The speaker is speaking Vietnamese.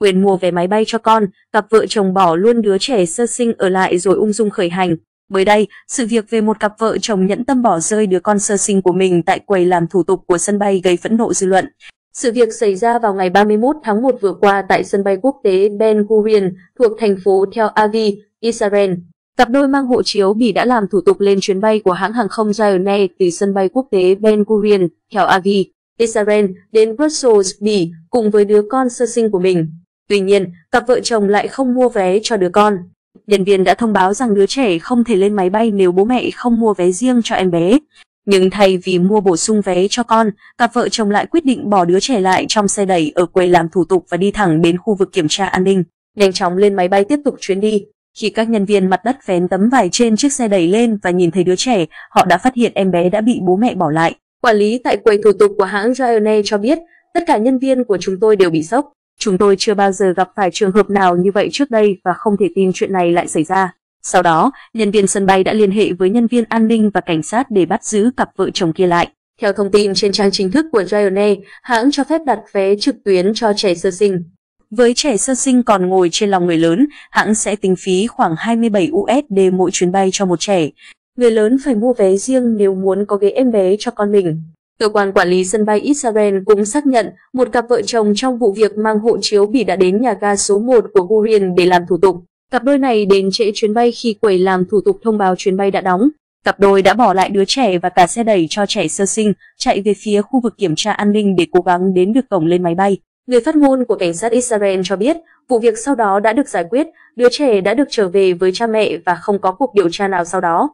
quyền mua vé máy bay cho con, cặp vợ chồng bỏ luôn đứa trẻ sơ sinh ở lại rồi ung dung khởi hành. Mới đây, sự việc về một cặp vợ chồng nhẫn tâm bỏ rơi đứa con sơ sinh của mình tại quầy làm thủ tục của sân bay gây phẫn nộ dư luận. Sự việc xảy ra vào ngày 31 tháng 1 vừa qua tại sân bay quốc tế Ben Gurion thuộc thành phố Tel Aviv, Israel. Cặp đôi mang hộ chiếu Bỉ đã làm thủ tục lên chuyến bay của hãng hàng không Ryanair từ sân bay quốc tế Ben Gurion, Tel Aviv, Israel đến Brussels, Bỉ cùng với đứa con sơ sinh của mình. Tuy nhiên, cặp vợ chồng lại không mua vé cho đứa con. Nhân viên đã thông báo rằng đứa trẻ không thể lên máy bay nếu bố mẹ không mua vé riêng cho em bé. Nhưng thay vì mua bổ sung vé cho con, cặp vợ chồng lại quyết định bỏ đứa trẻ lại trong xe đẩy ở quầy làm thủ tục và đi thẳng đến khu vực kiểm tra an ninh. Nhanh chóng lên máy bay tiếp tục chuyến đi. Khi các nhân viên mặt đất vén tấm vải trên chiếc xe đẩy lên và nhìn thấy đứa trẻ, họ đã phát hiện em bé đã bị bố mẹ bỏ lại. Quản lý tại quầy thủ tục của hãng Ryanair cho biết, tất cả nhân viên của chúng tôi đều bị sốc. Chúng tôi chưa bao giờ gặp phải trường hợp nào như vậy trước đây và không thể tin chuyện này lại xảy ra. Sau đó, nhân viên sân bay đã liên hệ với nhân viên an ninh và cảnh sát để bắt giữ cặp vợ chồng kia lại. Theo thông tin trên trang chính thức của Ryanair, hãng cho phép đặt vé trực tuyến cho trẻ sơ sinh. Với trẻ sơ sinh còn ngồi trên lòng người lớn, hãng sẽ tính phí khoảng 27 USD mỗi chuyến bay cho một trẻ. Người lớn phải mua vé riêng nếu muốn có ghế em bé cho con mình. Cơ quan quản lý sân bay Israel cũng xác nhận một cặp vợ chồng trong vụ việc mang hộ chiếu Bỉ đã đến nhà ga số 1 của Gurion để làm thủ tục. Cặp đôi này đến trễ chuyến bay khi quầy làm thủ tục thông báo chuyến bay đã đóng. Cặp đôi đã bỏ lại đứa trẻ và cả xe đẩy cho trẻ sơ sinh, chạy về phía khu vực kiểm tra an ninh để cố gắng đến được cổng lên máy bay. Người phát ngôn của cảnh sát Israel cho biết, vụ việc sau đó đã được giải quyết, đứa trẻ đã được trở về với cha mẹ và không có cuộc điều tra nào sau đó.